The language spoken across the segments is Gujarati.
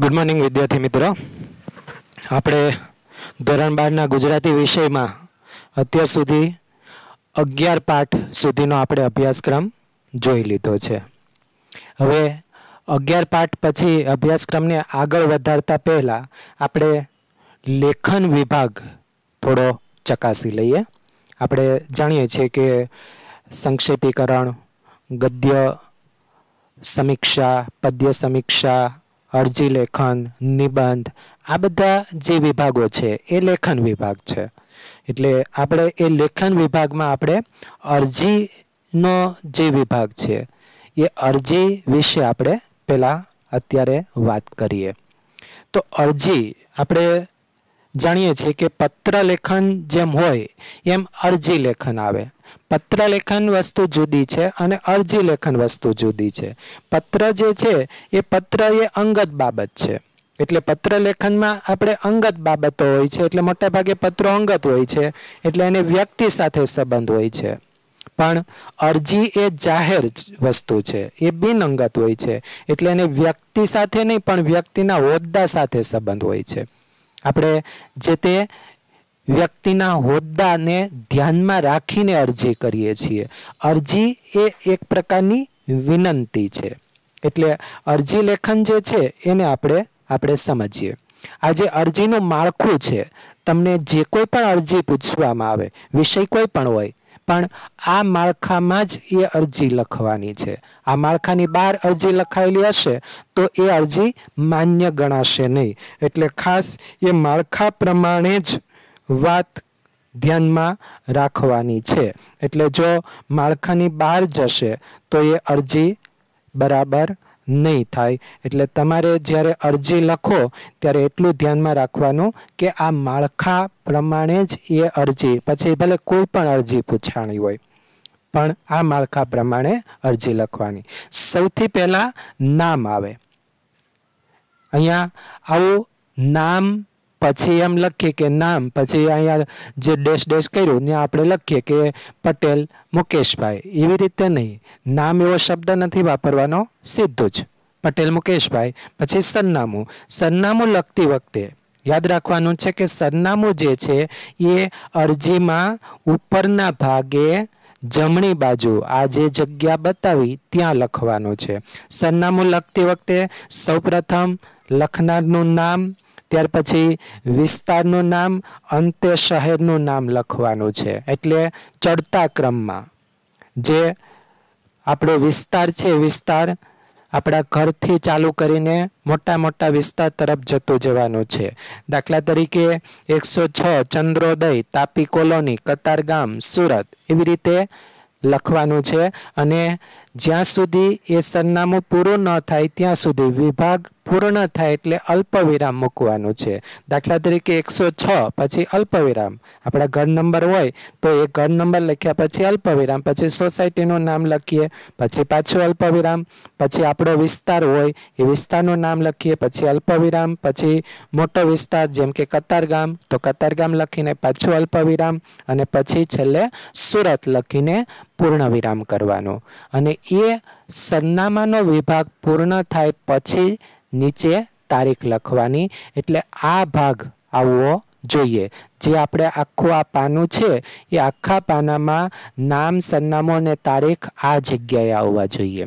ગુડ મોર્નિંગ વિદ્યાર્થી મિત્રો. આપણે ધોરણ બારના ગુજરાતી વિષયમાં અત્યાર સુધી અગિયાર પાઠ સુધીનો આપણે અભ્યાસક્રમ જોઈ લીધો છે. હવે અગિયાર પાઠ પછી અભ્યાસક્રમને આગળ વધારતા પહેલાં આપણે લેખન વિભાગ થોડો ચકાસી લઈએ. આપણે જાણીએ છીએ કે સંક્ષેપીકરણ, ગદ્ય સમીક્ષા, પદ્ય સમીક્ષા અરજી લેખન, નિબંધ, આ બધા જે વિભાગો છે એ લેખન વિભાગ છે. એટલે આપણે એ લેખન વિભાગમાં આપણે અરજીનો જે વિભાગ છે, એ અરજી વિશે આપણે પહેલાં અત્યારે વાત કરીએ. તો અરજી આપણે જાણીએ છીએ કે પત્ર લેખન જેમ હોય એમ અરજી લેખન આવે. પત્ર લેખન વસ્તુ જુદી છે અને અરજી લેખન વસ્તુ જુદી છે. પત્ર જે છે, એ પત્ર એ અંગત બાબત છે. એટલે પત્ર લેખનમાં આપણે અંગત બાબતો હોય છે, એટલે મોટાભાગે પત્રો અંગત હોય છે, એટલે એને વ્યક્તિ સાથે સંબંધ હોય છે. પણ અરજી એ જાહેર વસ્તુ છે, એ બિનઅંગત હોય છે, એટલે એને વ્યક્તિ સાથે નહીં, પણ વ્યક્તિના હોદ્દા સાથે સંબંધ હોય છે. આપણે જે તે વ્યક્તિના હોદ્દાને ધ્યાનમાં રાખીને અરજી કરીએ છીએ. અરજી એ એક પ્રકારની વિનંતી છે. એટલે અરજી લેખન જે છે, એને આપણે આપણે સમજીએ. આ જે અરજીનું માળખું છે. તમને જે કોઈ પણ અરજી પૂછવામાં આવે, વિષય કોઈ પણ હોય, પણ આ માળખામાં જ એ અરજી લખવાની છે. આ માળખાની બહાર અરજી લખાયેલી હશે, તો એ અરજી માન્ય ગણાશે નહીં. એટલે ખાસ એ માળખા પ્રમાણે જ વાત ધ્યાનમાં રાખવાની છે. એટલે જો માળખાની બહાર જશે, તો એ અરજી બરાબર નહીં થાય. એટલે તમારે જ્યારે અરજી લખો, ત્યારે એટલું ધ્યાનમાં રાખવાનું કે આ માળખા પ્રમાણે જ એ અરજી, પછી ભલે કોઈ પણ અરજી પૂછાણી હોય, પણ આ માળખા પ્રમાણે અરજી લખવાની. સૌથી પહેલાં નામ આવે. અહીંયા આવું નામ પછી એમ લખીએ કે નામ, પછી અહીંયા જે ડેશ ડેશ કર્યું, ત્યાં આપણે લખીએ કે પટેલ મુકેશભાઈ. એવી રીતે નહીં. નામ એવો શબ્દ નથી વાપરવાનો, સીધું જ. પટેલ મુકેશભાઈ, પછી સરનામું. સરનામું લખતી વખતે યાદ રાખવાનું છે કે સરનામું જે છે, એ અરજીમાં ઉપરના ભાગે જમણી બાજુ આ જે જગ્યા બતાવી, ત્યાં લખવાનું છે. સરનામું લખતી વખતે સૌપ્રથમ લખનારનું નામ ત્યાર પછી વિસ્તારનું નામ અંતે શહેરનું નામ લખવાનું છે. એટલે ચડતા ક્રમમાં જે આપણો વિસ્તાર છે વિસ્તાર આપણા ઘરથી ચાલુ કરીને મોટા મોટા વિસ્તાર તરફ જતું જવાનું છે. દાખલા તરીકે એકસો છ ચંદ્રોદય, તાપી કોલોની, કતારગામ, સુરત એવી રીતે લખવાનું છે. અને જ્યાં સુધી એ સરનામું પૂરું ન થાય, ત્યાં સુધી વિભાગ પૂર્ણ થાય એટલે અલ્પ વિરામ મૂકવાનું છે. દાખલા તરીકે એકસો છ, પછી અલ્પ વિરામ આપણા ઘર નંબર હોય તો એ ઘર નંબર લખ્યા પછી અલ્પ વિરામ પછી સોસાયટીનું નામ લખીએ, પછી પાછું અલ્પ વિરામ પછી આપણો વિસ્તાર હોય એ વિસ્તારનું નામ લખીએ, પછી અલ્પ વિરામ પછી મોટો વિસ્તાર જેમ કે કતારગામ, તો કતારગામ લખીને પાછું અલ્પ વિરામ અને પછી છેલ્લે સુરત લખીને પૂર્ણ વિરામ કરવાનો. અને એ સરનામાનો વિભાગ પૂર્ણ થાય પછી નીચે તારીખ લખવાની. એટલે આ ભાગ આવવો જોઈએ. જે આપણે આખું આ પાનું છે, એ આખા પાનામાં નામ, સરનામું અને તારીખ આ જગ્યાએ આવવા જોઈએ.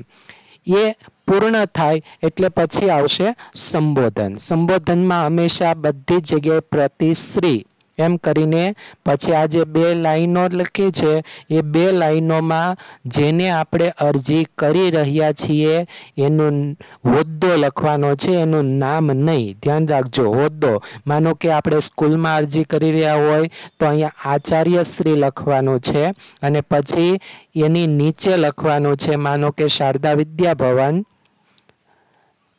એ પૂર્ણ થાય એટલે પછી આવશે સંબોધન. સંબોધનમાં હંમેશા બધી જગ્યાએ પ્રતિશ્રી એમ કરીને પછી આ જે બે લાઈનો લખી છે, એ બે લાઈનોમાં જેને આપણે અરજી કરી રહ્યા છીએ, એનું હોદ્દો લખવાનો છે, એનું નામ નહીં. ધ્યાન રાખજો, હોદ્દો. માનો કે આપણે સ્કૂલમાં અરજી કરી રહ્યા હોય, તો અહીંયા આચાર્યશ્રી લખવાનું છે અને પછી એની નીચે લખવાનું છે, માનો કે શારદા વિદ્યા ભવન,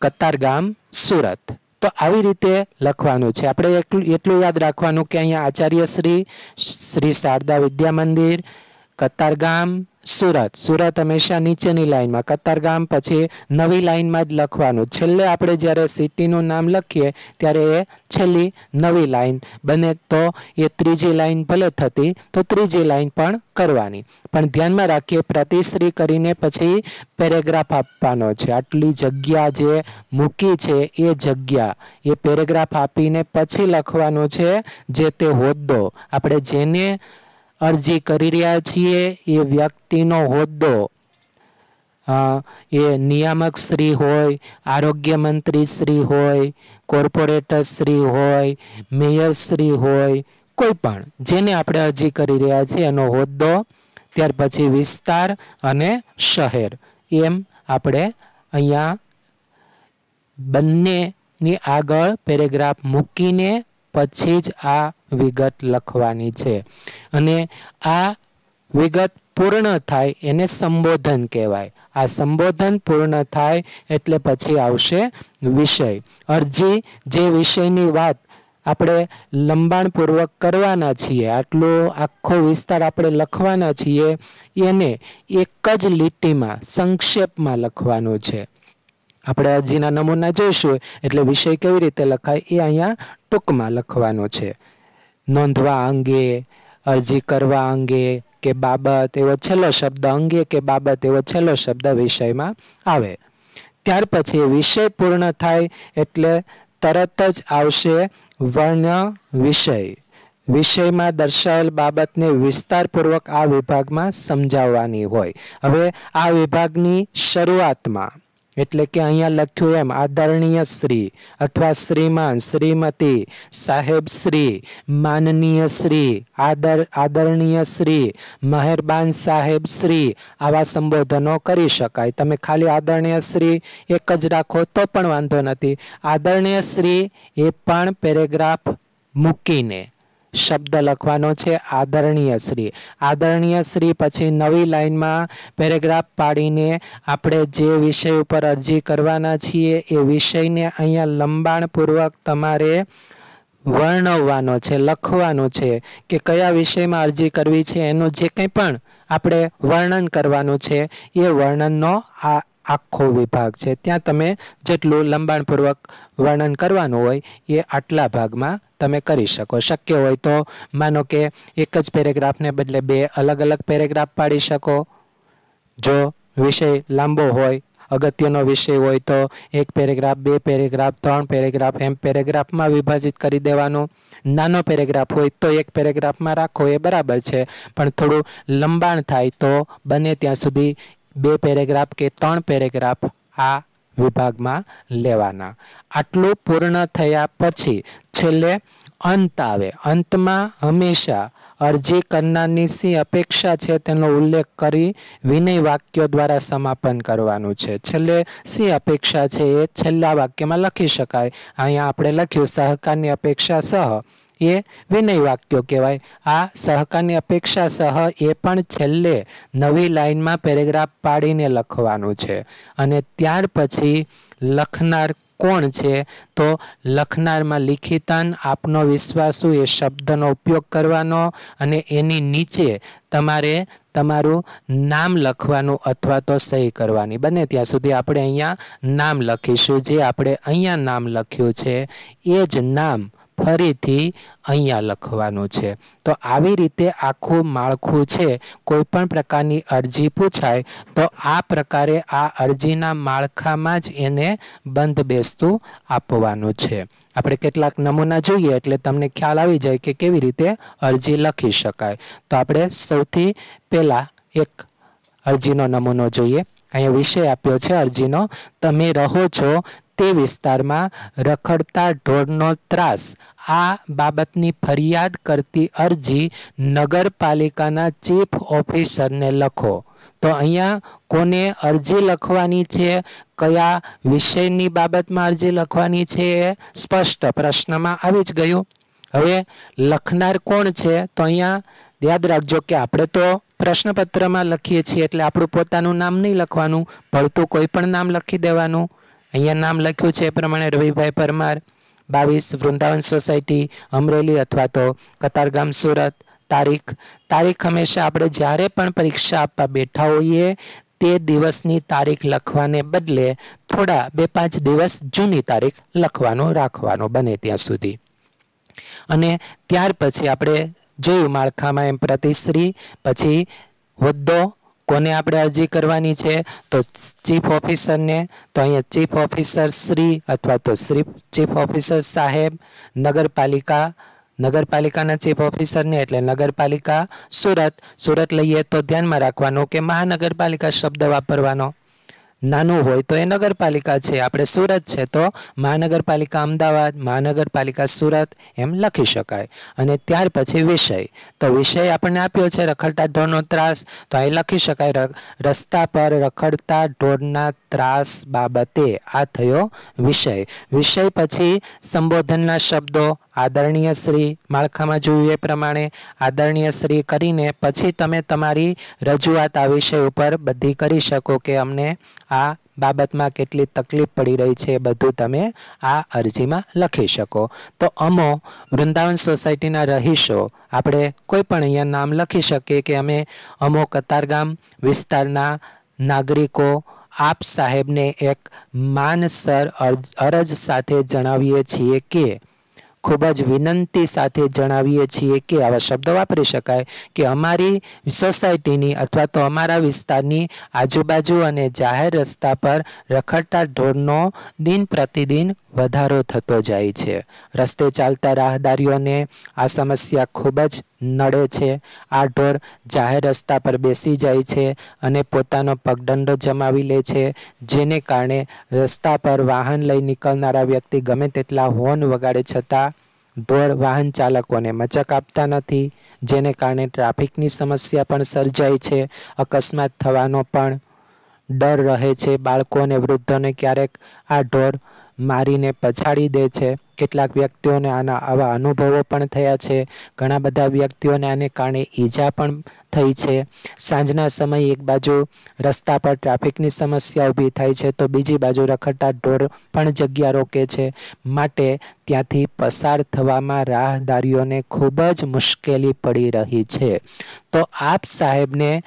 કતારગામ, સુરત. તો આવી રીતે લખવાનું છે. આપણે એટલું યાદ રાખવાનું કે અહીંયા આચાર્ય શ્રી શ્રી શારદા વિદ્યા મંદિર, કતારગામ સુરત. સુરત હંમેશા નીચેની લાઈનમાં કતારગામ પછી નવી લાઈનમાં જ લખવાનું. છેલ્લે આપણે જ્યારે સિટીનું નામ લખીએ, ત્યારે એ છેલ્લી નવી લાઈન બને તો એ ત્રીજી લાઈન ભલે થતી, તો ત્રીજી લાઈન પણ કરવાની. પણ ધ્યાનમાં રાખીએ, પ્રતિશ્રી કરીને પછી પેરેગ્રાફ આપવાનો છે. આટલી જગ્યા જે મૂકી છે, એ જગ્યા. એ પેરેગ્રાફ આપીને પછી લખવાનો છે, જે તે હોદ્દો. આપણે જેને અરજી કરી રહ્યા છીએ, એ વ્યક્તિનો હોદ્દો. એ નિયામક શ્રી હોય, આરોગ્ય મંત્રી શ્રી હોય, કોર્પોરેટર શ્રી હોય, મેયર શ્રી હોય, કોઈ પણ, જેને આપણે અરજી કરી રહ્યા છીએ, એનો હોદ્દો, ત્યાર પછી વિસ્તાર અને શહેર. એમ આપણે અહીંયા બંનેની આગળ પેરેગ્રાફ મૂકીને પછી જ આ વિગત લખવાની છે. અને આ વિગત પૂર્ણ થાય એને સંબોધન કહેવાય. આ સંબોધન પૂર્ણ થાય એટલે પછી આવશે વિષય. અરજી, જે વિષયની વાત આપણે લંબાણપૂર્વક કરવાના છીએ, આટલો આખો વિસ્તાર આપણે લખવાના છીએ, એને એક જ લીટીમાં, સંક્ષેપમાં લખવાનું છે. આપણે અરજીના નમૂના જોઈશું, એટલે વિષય કેવી રીતે લખાય એ અહીંયા ટૂંકમાં લખવાનો છે. નોંધવા અંગે, અરજી કરવા અંગે કે બાબત એવો છેલ્લો શબ્દ અંગે કે બાબત એવો છેલ્લો શબ્દ વિષયમાં આવે. ત્યાર પછી વિષય પૂર્ણ થાય એટલે તરત જ આવશે વર્ણ વિષય. વિષયમાં દર્શાવેલ બાબતને વિસ્તારપૂર્વક આ વિભાગમાં સમજાવવાની હોય. હવે આ વિભાગની શરૂઆતમાં એટલે કે અહીંયા લખ્યું એમ, આદરણીય શ્રી અથવા શ્રીમાન, શ્રીમતી, સાહેબ શ્રી, માનનીય શ્રી, આદર, આદરણીય શ્રી, મહેરબાન સાહેબ શ્રી આવા સંબોધનો કરી શકાય. તમે ખાલી આદરણીય શ્રી એક જ રાખો તો પણ વાંધો નથી. આદરણીય શ્રી એ પણ પેરેગ્રાફ મૂકીને શબ્દ લખવાનો છે આદરણીય શ્રી. આદરણીય શ્રી પછી નવી લાઈનમાં પેરેગ્રાફ પાડીને આપણે જે વિષય ઉપર અરજી કરવાના છીએ એ વિષયને અહીંયા લંબાણપૂર્વક તમારે વર્ણવવાનો છે, લખવાનો છે કે કયા વિષયમાં અરજી કરવી છે, એનું જે કંઈ પણ આપણે વર્ણન કરવાનું છે એ વર્ણનનો આ આખો વિભાગ છે. ત્યાં તમે જેટલું લંબાણપૂર્વક વર્ણન કરવાનું હોય, એ આટલા ભાગમાં તમે કરી શકો. શક્ય હોય તો માનો કે એક જ પેરેગ્રાફને બદલે બે અલગ અલગ પેરેગ્રાફ પાડી શકો. જો વિષય લાંબો હોય, અગત્યનો વિષય હોય તો એક પેરેગ્રાફ, બે પેરેગ્રાફ, ત્રણ પેરેગ્રાફ એમ પેરેગ્રાફમાં વિભાજિત કરી દેવાનું. નાનો પેરેગ્રાફ હોય તો એક પેરેગ્રાફમાં રાખો, એ બરાબર છે. પણ થોડું લંબાણ થાય તો બને ત્યાં સુધી બે પેરેગ્રાફ કે ત્રણ પેરેગ્રાફ આ વિભાગમાં લેવાના. આટલું પૂર્ણ થયા પછી છેલ્લે અંત આવે. અંતમાં હંમેશા અરજી કરનારની શી અપેક્ષા છે તેનો ઉલ્લેખ કરી વિનય વાક્યો દ્વારા સમાપન કરવાનું છે. છેલ્લે શી અપેક્ષા છે એ છેલ્લા વાક્યમાં લખી શકાય. અહીંયા આપણે લખ્યું સહકારની અપેક્ષા સહ એ વિનય વાક્યો કહેવાય. આ સહકારની અપેક્ષા સહ એ પણ છેલ્લે નવી લાઈનમાં પેરેગ્રાફ પાડીને લખવાનું છે. અને ત્યાર પછી લખનાર કોણ છે? તો લખનારમાં લિખિતાન આપનો વિશ્વાસુ એ શબ્દનો ઉપયોગ કરવાનો અને એની નીચે તમારે તમારું નામ લખવાનું અથવા તો સહી કરવાની. બને ત્યાં સુધી આપણે અહીંયા નામ લખીશું. જે આપણે અહીંયા નામ લખ્યું છે એ જ નામ ફરીથી અહીંયા લખવાનું છે. તો આવી રીતે આખું માળખું છે કોઈ પણ પ્રકારની અરજી પૂછાય, તો આ પ્રકારે આ અરજીના માળખામાં જ એને બંધ બેસતું આપવાનું છે. આપણે કેટલાક નમૂના જોઈએ એટલે તમને ખ્યાલ આવી જાય કે કેવી રીતે અરજી લખી શકાય. તો આપણે સૌથી પહેલાં એક અરજીનો નમૂનો જોઈએ. અહીંયા વિષય આપ્યો છે અરજીનો, તમે રહો છો તે વિસ્તારમાં રખડતા ઢોરનો ત્રાસ. આ બાબતની ફરિયાદ કરતી અરજી નગરપાલિકાના ચીફ ઓફિસરને લખો. તો અહીંયા કોને અરજી લખવાની છે? કયા વિષયની બાબતમાં અરજી લખવાની છે એ સ્પષ્ટ પ્રશ્નમાં આવી જ ગયું. હવે લખનાર કોણ છે? તો અહીંયા યાદ રાખજો કે આપણે તો પ્રશ્નપત્રમાં લખીએ છીએ એટલે આપણું પોતાનું નામ નહીં લખવાનું, ભળતું કોઈ પણ નામ લખી દેવાનું. અહીંયા નામ લખ્યું છે એ પ્રમાણે રવિભાઈ પરમાર, બાવીસ વૃંદાવન સોસાયટી, અમરેલી અથવા તો કતારગામ, સુરત. તારીખ તારીખ હંમેશા આપણે જ્યારે પણ પરીક્ષા આપવા બેઠા હોઈએ, તે દિવસની તારીખ લખવાને બદલે થોડા બે પાંચ દિવસ જૂની તારીખ લખવાનું, રાખવાનું બને ત્યાં સુધી. અને ત્યાર પછી આપણે જોયું માળખામાં એમ પ્રતિશ્રી, પછી હોદ્દો કોને આપણે અરજી કરવાની છે? તો ચીફ ઓફિસરને, તો અહીંયા ચીફ ઓફિસર શ્રી અથવા તો શ્રી ચીફ ઓફિસર સાહેબ, નગરપાલિકા નગરપાલિકાના ચીફ ઓફિસરને એટલે નગરપાલિકા સુરત. સુરત લઈએ તો ધ્યાનમાં રાખવાનું કે મહાનગરપાલિકા શબ્દ વાપરવાનો. નાનું હોય તો એ નગરપાલિકા છે, આપણે સુરત છે તો મહાનગરપાલિકા અમદાવાદ, મહાનગરપાલિકા સુરત એમ લખી શકાય. અને ત્યાર પછી વિષય. તો વિષય આપણને આપ્યો છે, રખડતા ઢોરનો ત્રાસ. તો અહીં લખી શકાય રસ્તા પર રખડતા ઢોરના ત્રાસ બાબતે આ થયો વિષય. વિષય પછી સંબોધનના શબ્દો આદરણીય શ્રી માળખામાં જોયું એ પ્રમાણે આદરણીય શ્રી કરીને પછી તમે તમારી રજૂઆત આ વિષય ઉપર બધી કરી શકો કે અમને આ બાબતમાં કેટલી તકલીફ પડી રહી છે એ બધું તમે આ અરજીમાં લખી શકો. તો અમો વૃંદાવન સોસાયટીના રહીશો, આપણે કોઈ પણ અહીંયા નામ લખી શકીએ કે અમે અમો કતારગામ વિસ્તારના નાગરિકો, આપ સાહેબને એક માનસર અરજ સાથે જણાવીએ છીએ કે ખૂબ જ વિનંતી સાથે જણાવીએ છીએ કે આવા શબ્દો વાપરી શકાય કે અમારી સોસાયટીની અથવા તો અમારા વિસ્તારની આજુબાજુ અને જાહેર રસ્તા પર રખડતા ઢોરનો દિન પ્રતિદિન વધારો થતો જાય છે. રસ્તે ચાલતા રાહદારીઓને આ સમસ્યા ખૂબ જ નડે છે. આ ઢોર જાહેર રસ્તા પર બેસી જાય છે અને પોતાનો પગદંડો જમાવી લે છે, જેને કારણે રસ્તા પર વાહન લઈ નીકળનારા વ્યક્તિ ગમે તેટલા હોર્ન વગાડે છતાં ઢોર વાહન ચાલકોને મચક આપતા નથી, જેને કારણે ટ્રાફિકની સમસ્યા પણ સર્જાય છે. અકસ્માત થવાનો પણ ડર રહે છે. બાળકો અને વૃદ્ધોને ક્યારેક આ ઢોર મારીને પછાડી દે છે. કેટલાક વ્યક્તિઓને આના આવા અનુભવો પણ થયા છે. ઘણા બધા વ્યક્તિઓને આને કારણે ઈજા પણ થઈ છે. સાંજના સમયે એક બાજુ રસ્તા પર ટ્રાફિકની સમસ્યા ઊભી થાય છે, તો બીજી બાજુ રખડતા ઢોર પણ જગ્યા રોકે છે. માટે ત્યાંથી પસાર થવામાં રાહદારીઓને ખૂબ જ મુશ્કેલી પડી રહી છે. તો આપ સાહેબને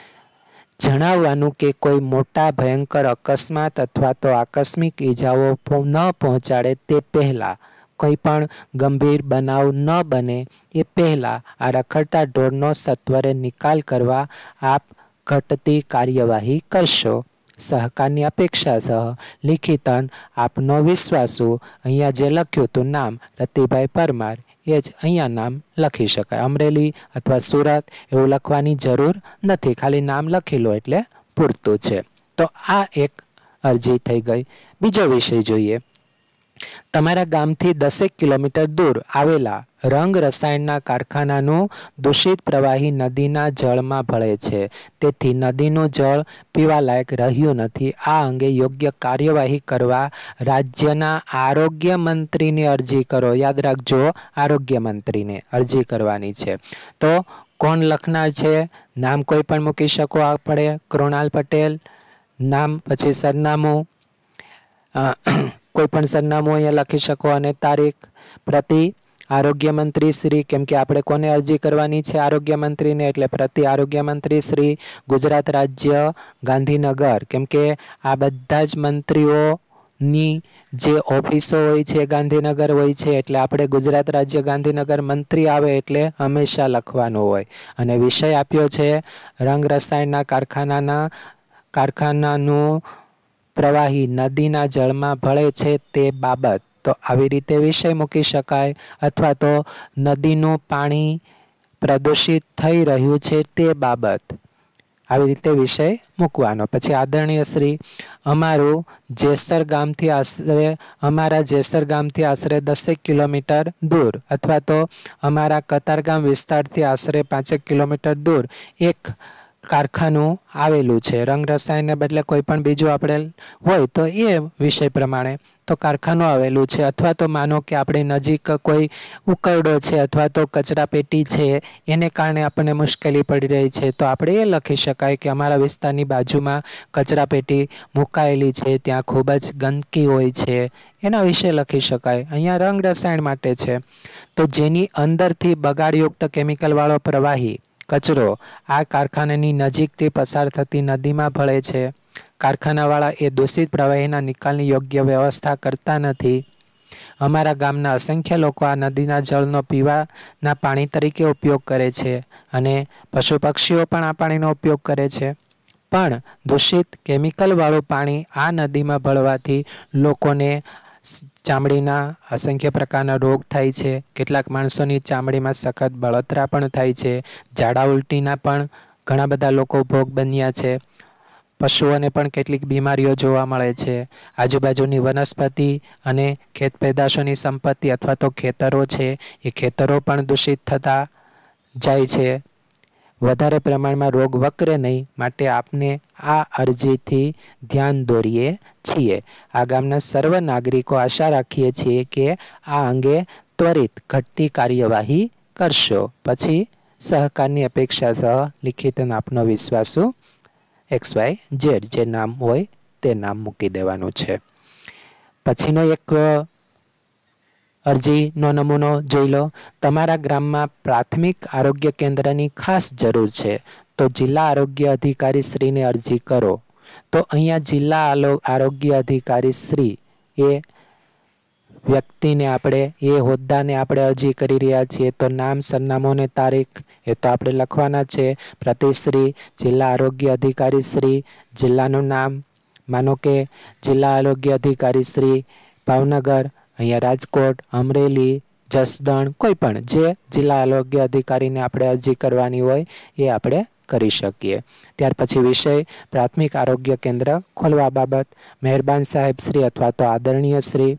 જણાવવાનું કે કોઈ મોટા, ભયંકર, અકસ્માત અથવા તો આકસ્મિક ઈજાઓ ન પહોંચાડે તે પહેલાં, કોઈ પણ ગંભીર બનાવ ન બને એ પહેલાં આ રખડતા ઢોરનો સત્વરે નિકાલ કરવા આપ ઘટતી કાર્યવાહી કરશો. સહકારની અપેક્ષા સહ લિખિતન આપનો વિશ્વાસુ. અહીંયા જે લખ્યું હતું નામ, રતિભાઈ પરમાર. એ જ અહીંયા નામ લખી શકાય. અમરેલી અથવા સુરત એવું લખવાની જરૂર નથી. ખાલી નામ લખી લો એટલે પૂરતું છે. તો આ એક અરજી થઈ ગઈ. બીજો વિષય જોઈએ. તમારા ગામથી દસેક કિલોમીટર દૂર આવેલા રંગ રસાયણના કારખાનાનું દૂષિત પ્રવાહી નદીના જળમાં ભળે છે. તેથી નદીનું જળ પીવાલાયક રહ્યું નથી. આ અંગે યોગ્ય કાર્યવાહી કરવા રાજ્યના આરોગ્ય મંત્રીને અરજી કરો. યાદ રાખજો, આરોગ્ય મંત્રીને અરજી કરવાની છે. તો કોણ લખનાર છે? નામ કોઈ પણ મૂકી શકો આપણે. કૃણાલ પટેલ. નામ પછી સરનામું. કોઈ પણ સરનામું અહીંયા લખી શકો અને તારીખ પ્રતિ આરોગ્ય મંત્રી શ્રી, કેમ કે આપણે કોને અરજી કરવાની છે આરોગ્ય મંત્રીને એટલે પ્રતિ આરોગ્ય મંત્રી શ્રી ગુજરાત રાજ્ય ગાંધીનગર. કેમ કે આ બધા જ મંત્રીઓની જે ઓફિસો હોય છે, ગાંધીનગર હોય છે, એટલે આપણે ગુજરાત રાજ્ય ગાંધીનગર મંત્રી આવે એટલે હંમેશા લખવાનું હોય. અને વિષય આપ્યો છે રંગ રસાયણના કારખાનાના, કારખાનાનું પ્રવાહી નદીના જળમાં ભળે છે તે બાબત. તો આવી રીતે વિષય મૂકી શકાય અથવા તો નદીનું પાણી પ્રદૂષિત થઈ રહ્યું છે તે બાબત. આવી રીતે વિષય મૂકવાનો. પછી આદરણીય શ્રી, અમારું જેસર ગામથી આશરે, અમારા જેસર ગામથી આશરે દસેક કિલોમીટર દૂર અથવા તો અમારા કતારગામ વિસ્તારથી આશરે પાંચેક કિલોમીટર દૂર. એક કારખાનું આવેલું છે. રંગ રસાયણને બદલે કોઈ પણ બીજું આપણે હોય તો એ વિષય પ્રમાણે તો કારખાનું આવેલું છે. અથવા તો માનો કે આપણી નજીક કોઈ ઉકરડો છે અથવા તો કચરા પેટી છે, એને કારણે આપણને મુશ્કેલી પડી રહી છે. તો આપણે એ લખી શકાય કે અમારા વિસ્તારની બાજુમાં કચરા પેટી મુકાયેલી છે. ત્યાં ખૂબ જ ગંદકી હોય છે. એના વિશે લખી શકાય. અહીંયા રંગ રસાયણ માટે છે. તો જેની અંદરથી બગાડયુક્ત કેમિકલવાળો પ્રવાહી કચરો. આ કારખાનાની નજીકથી પસાર થતી નદીમાં ભળે છે. કારખાનાવાળા એ દૂષિત પ્રવાહીના નિકાલની યોગ્ય વ્યવસ્થા કરતા નથી. અમારા ગામના અસંખ્ય લોકો આ નદીના જળનો પીવાના પાણી તરીકે ઉપયોગ કરે છે અને પશુ પક્ષીઓ પણ આ પાણીનો ઉપયોગ કરે છે. પણ દૂષિત કેમિકલવાળું પાણી આ નદીમાં ભળવાથી લોકોને ચામડીના અસંખ્ય પ્રકારના રોગ થાય છે. કેટલાક માણસોની ચામડીમાં સખત બળતરા પણ થાય છે. ઝાડા ઉલટીના પણ ઘણા બધા લોકો ભોગ બન્યા છે. પશુઓને પણ કેટલીક બીમારીઓ જોવા મળે છે. આજુબાજુની વનસ્પતિ અને ખેત પેદાશોની સંપત્તિ અથવા તો ખેતરો છે. એ ખેતરો પણ દૂષિત થતા જાય છે. વધારે પ્રમાણમાં રોગ વકરે નહીં, માટે આપને આ અરજીથી ધ્યાન દોરીએ છીએ. આ ગામના સર્વ નાગરિકો આશા રાખીએ છીએ કે આ અંગે ત્વરિત ઘટતી કાર્યવાહી કરશો. પછી સહકારની અપેક્ષા સહ લિખિત આપનો વિશ્વાસુ એક્સ વાય ઝેડ, જે નામ હોય તે નામ મૂકી દેવાનું છે. પછીનો એક અરજીનો નમૂનો જોઈ લો. તમારા ગ્રામમાં પ્રાથમિક આરોગ્ય કેન્દ્રની ખાસ જરૂર છે. તો જિલ્લા આરોગ્ય અધિકારી શ્રીને અરજી કરો. તો અહીંયા જિલ્લા આરોગ્ય અધિકારી શ્રી એ વ્યક્તિને આપણે, એ હોદ્દાને આપણે અરજી કરી રહ્યા છીએ. તો નામ, સરનામું અને તારીખ એ તો આપણે લખવાના છે. પ્રતિશ્રી જિલ્લા આરોગ્ય અધિકારી શ્રી, જિલ્લાનું નામ માનો કે જિલ્લા આરોગ્ય અધિકારી શ્રી ભાવનગર અહીંયા રાજકોટ, અમરેલી, જસદણ, કોઈ પણ જે જિલ્લા આરોગ્ય અધિકારીને આપણે અરજી કરવાની હોય એ આપણે કરી શકીએ. ત્યાર પછી વિષય, પ્રાથમિક આરોગ્ય કેન્દ્ર ખોલવા બાબત, મહેરબાન સાહેબ શ્રી અથવા તો આદરણીય શ્રી.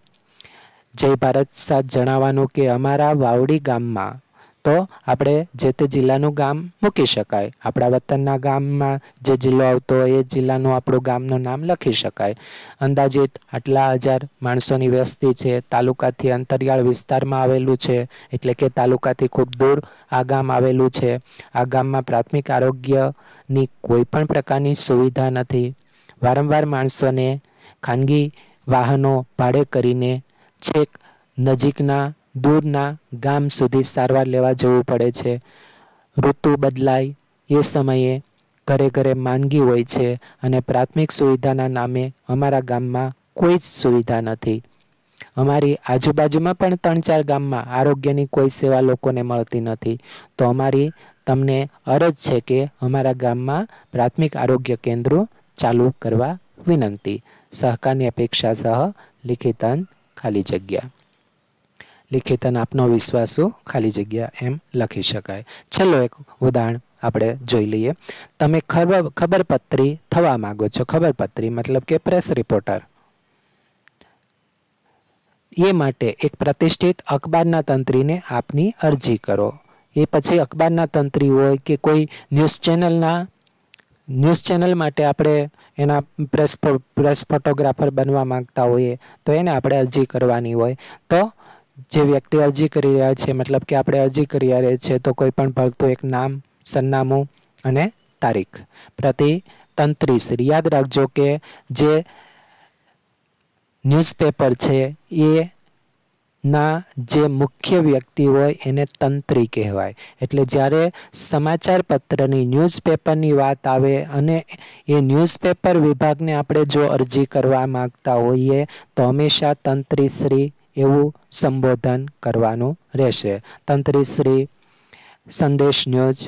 જય ભારત સાથ જણાવવાનું કે અમારા વાવડી ગામમાં તો આપણે જે તે જિલ્લાનું ગામ મૂકી શકાય. આપણા વતનના ગામમાં જે જિલ્લો આવતો હોય એ જિલ્લાનું આપણું ગામનું નામ લખી શકાય. અંદાજિત આટલા હજાર માણસોની વસ્તી છે, તાલુકાથી અંતરિયાળ વિસ્તારમાં આવેલું છે, એટલે કે તાલુકાથી ખૂબ દૂર આ ગામ આવેલું છે. આ ગામમાં પ્રાથમિક આરોગ્યની કોઈ પણ પ્રકારની સુવિધા નથી. વારંવાર માણસોને ખાનગી વાહનો ભાડે કરીને છેક નજીકના દૂરના ગામ સુધી સારવાર લેવા જવું પડે છે. ઋતુ બદલાય એ સમયે ઘરે ઘરે માંદગી હોય છે અને પ્રાથમિક સુવિધાના નામે અમારા ગામમાં કોઈ જ સુવિધા નથી. અમારી આજુબાજુમાં પણ ત્રણ ચાર ગામમાં આરોગ્યની કોઈ સેવા લોકોને મળતી નથી. તો અમારી તમને અરજ છે કે અમારા ગામમાં પ્રાથમિક આરોગ્ય કેન્દ્રો ચાલુ કરવા વિનંતી. સહકારની અપેક્ષા સહ લિખિતન ખાલી જગ્યા. લિખિતન આપનો વિશ્વાસો ખાલી જગ્યા એમ લખી શકાય. છેલ્લો એક ઉદાહરણ આપણે જોઈ લઈએ. તમે ખબર, ખબરપત્રી થવા માગો છો. ખબરપત્રી મતલબ કે પ્રેસ રિપોર્ટર એ માટે એક પ્રતિષ્ઠિત અખબારના તંત્રીને આપની અરજી કરો. એ પછી અખબારના તંત્રી હોય કે કોઈ ન્યૂઝ ચેનલના, ન્યૂઝ ચેનલ માટે આપણે એના પ્રેસ પ્રેસ ફોટોગ્રાફર બનવા માગતા હોઈએ, તો એને આપણે અરજી કરવાની હોય. તો જે વ્યક્તિ અરજી કરી રહ્યા છે, મતલબ કે આપણે અરજી કરી રહ્યા છીએ તો કોઈ પણ ભળતું એક નામ, સરનામું અને તારીખ. પ્રતિ તંત્રીસ, યાદ રાખજો કે જે ન્યૂઝપેપર છે, એ ના જે મુખ્ય વ્યક્તિ હોય એને તંત્રી કહેવાય. એટલે જ્યારે સમાચાર પત્રની, ન્યૂઝપેપરની વાત આવે અને એ ન્યૂઝપેપર વિભાગને આપણે જો અરજી કરવા માગતા હોઈએ, તો હંમેશા તંત્રીશ્રી એવું સંબોધન કરવાનું રહેશે. તંત્રી શ્રી સંદેશ ન્યૂઝ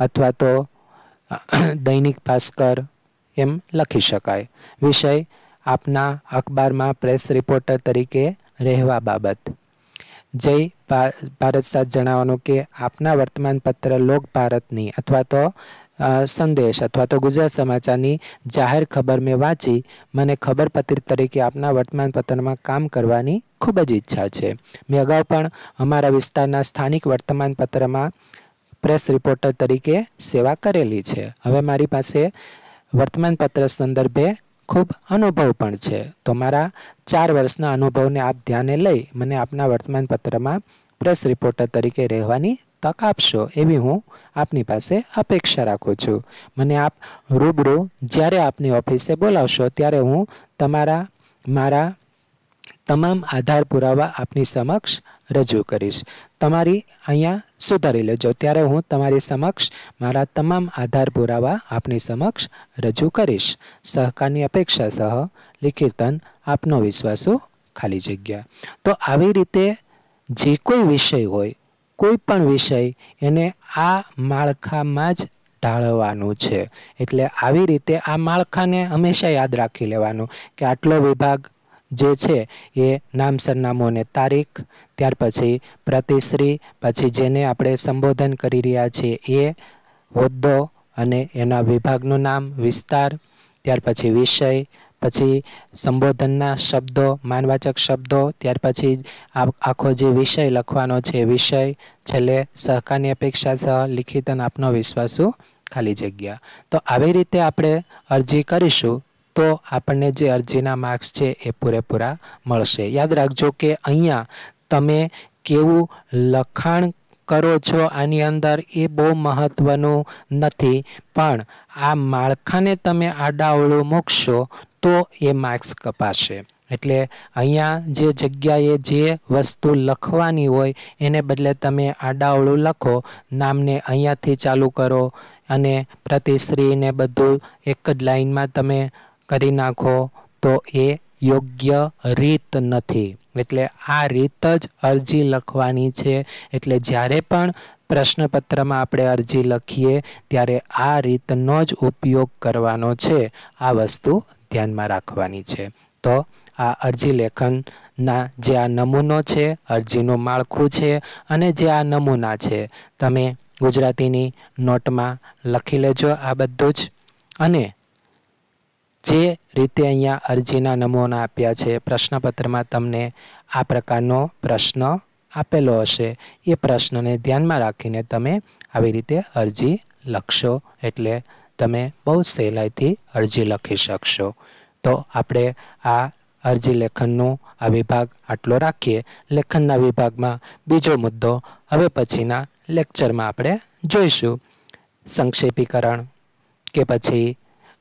અથવા તો દૈનિક ભાસ્કર એમ લખી શકાય. વિષય આપના અખબારમાં પ્રેસ રિપોર્ટર તરીકે રહેવા બાબત. જય ભારત સાથ જણાવવાનું કે આપના વર્તમાનપત્ર લોક ભારતની અથવા તો સંદેશ અથવા તો ગુજરાત સમાચારની જાહેર ખબર મેં વાંચી. મને ખબરપત્ર તરીકે આપના વર્તમાનપત્રમાં કામ કરવાની ખૂબ જ ઈચ્છા છે. મેં અગાઉ પણ અમારા વિસ્તારના સ્થાનિક વર્તમાનપત્રમાં પ્રેસ રિપોર્ટર તરીકે સેવા કરેલી છે. હવે મારી પાસે વર્તમાનપત્ર સંદર્ભે ખૂબ અનુભવ પણ છે. તો મારા ચાર વર્ષના અનુભવને આપ ધ્યાને લઈ મને આપના વર્તમાનપત્રમાં પ્રેસ રિપોર્ટર તરીકે રહેવાની તક આપશો એવી હું આપની પાસે અપેક્ષા રાખું છું. મને આપ રૂબરૂ જ્યારે આપની ઓફિસે બોલાવશો ત્યારે હું તમારા, મારા તમામ આધાર પુરાવા આપની સમક્ષ રજૂ કરીશ. તમારી અહીંયા સુધારી લેજો. ત્યારે હું તમારી સમક્ષ મારા તમામ આધાર પુરાવા આપની સમક્ષ રજૂ કરીશ. સહકારની અપેક્ષા સહ લિખિતન આપનો વિશ્વાસો ખાલી જગ્યા. તો આવી રીતે જે કોઈ વિષય હોય, કોઈ પણ વિષય, એને આ માળખામાં જ ઢાળવાનું છે. એટલે આવી રીતે આ માળખાને હંમેશા યાદ રાખી લેવાનું કે આટલો વિભાગ જે છે એ નામ સરનામું અને તારીખ, ત્યાર પછી પ્રતિશ્રી, પછી જેને આપણે સંબોધન કરી રહ્યા છીએ એ હોદ્દો અને એના વિભાગનું નામ, વિસ્તાર, ત્યાર પછી વિષય, પછી સંબોધનના શબ્દો, માનવાચક શબ્દો, ત્યાર પછી આખો જે વિષય લખવાનો છે વિષય, છેલ્લે સહકારની અપેક્ષા સહ લિખિતન આપનો વિશ્વાસુ ખાલી જગ્યા. તો આવી રીતે આપણે અરજી કરીશું. તો આપણને જે અરજીના માર્ક્સ છે એ પૂરેપૂરા મળશે. યાદ રાખજો કે અહીંયા તમે કેવું લખાણ કરો છો આની અંદર એ બહુ મહત્ત્વનું નથી. પણ આ માળખાને તમે આડાવળું મૂકશો તો એ માર્ક્સ કપાશે. એટલે અહીંયા જે જગ્યાએ જે વસ્તુ લખવાની હોય એને બદલે તમે આડાવળું લખો, નામને અહીંયાથી ચાલુ કરો અને પ્રતિશ્રીને બધું એક જ લાઈનમાં તમે કરી નાખો તો એ યોગ્ય રીત નથી. એટલે આ રીત જ અરજી લખવાની છે. એટલે જ્યારે પણ પ્રશ્નપત્રમાં આપણે અરજી લખીએ, ત્યારે આ રીતનો જ ઉપયોગ કરવાનો છે. આ વસ્તુ ધ્યાનમાં રાખવાની છે. તો આ અરજી લેખનના જે આ નમૂનો છે, અરજીનું માળખું છે અને જે આ નમૂના છે, તમે ગુજરાતીની નોટમાં લખી લેજો આ બધું જ. અને જે રીતે અહીંયા અરજીના નમૂના આપ્યા છે, પ્રશ્નપત્રમાં તમને આ પ્રકારનો પ્રશ્ન આપેલો હશે. એ પ્રશ્નને ધ્યાનમાં રાખીને તમે આવી રીતે અરજી લખશો, એટલે તમે બહુ સહેલાઈથી અરજી લખી શકશો. તો આપણે આ અરજી લેખનનો આ વિભાગ આટલો રાખીએ. લેખનના વિભાગમાં બીજો મુદ્દો હવે પછીના લેક્ચરમાં આપણે જોઈશું. સંક્ષેપીકરણ કે પછી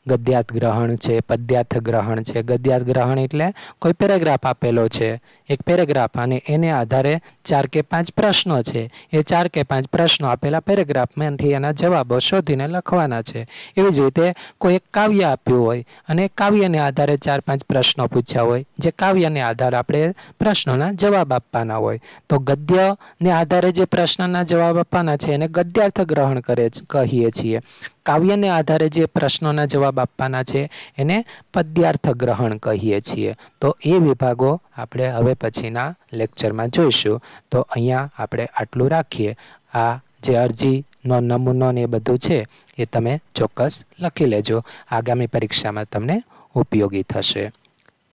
ગદ્યાર્થ ગ્રહણ છે પદ્યાર્થ ગ્રહણ છે. ગદ્યાર્થ ગ્રહણ એટલે કોઈ પેરેગ્રાફ આપેલો છે. એક પેરેગ્રાફ અને એને આધારે ચાર કે પાંચ પ્રશ્નો છે. એ ચાર કે પાંચ પ્રશ્નો આપેલા પેરેગ્રાફમાંથી એના જવાબો શોધીને લખવાના છે. એવી જ રીતે કોઈ એક કાવ્ય આપ્યું હોય અને કાવ્યને આધારે ચાર પાંચ પ્રશ્નો પૂછ્યા હોય, જે કાવ્યને આધારે આપણે પ્રશ્નોના જવાબ આપવાના હોય. તો ગદ્યને આધારે જે પ્રશ્નના જવાબ આપવાના છે, એને ગદ્યાર્થ ગ્રહણ કરે કહીએ છીએ. કાવ્યને આધારે જે પ્રશ્નોના જવાબ આપવાના છે, એને પદ્યાર્થ ગ્રહણ કહીએ છીએ. તો એ વિભાગો આપણે હવે પછીના લેક્ચરમાં જોઈશું. તો અહીંયા આપણે આટલું રાખીએ. આ જે અરજીનો નમૂનો ને એ બધું છે, એ તમે ચોક્કસ લખી લેજો. આગામી પરીક્ષામાં તમને ઉપયોગી થશે.